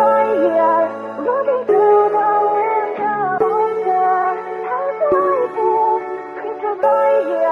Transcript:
right I feel?